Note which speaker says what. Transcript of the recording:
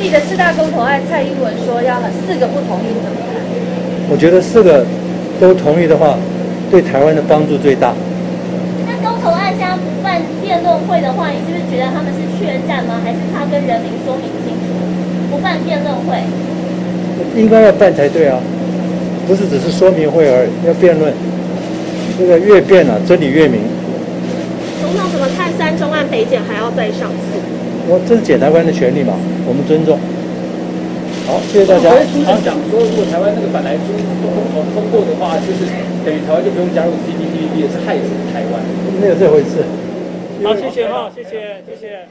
Speaker 1: 理的四大公投案，蔡英文说要四个不同意，怎么看？
Speaker 2: 我觉得四个都同意的话，对台湾的帮助最大。
Speaker 3: 那公投案现在不办辩论会的话，你是不是觉得他们是劝战吗？还是他跟人民说明清楚，不办辩论会？
Speaker 2: 应该要办才对啊，不是只是说明会而已，要辩论。这个越辩啊，真理越明。
Speaker 4: 总统怎么看三中案北检还要再上诉？
Speaker 2: 我这是检察官的权利嘛，我们尊重。好，谢谢大家。
Speaker 5: 书上讲说，如果台湾那个反来通过的话，就是等于台湾就不用加入 CPTPP，也是害死台湾。
Speaker 2: 没有这回事。
Speaker 5: 好，谢谢哈，谢谢，谢谢。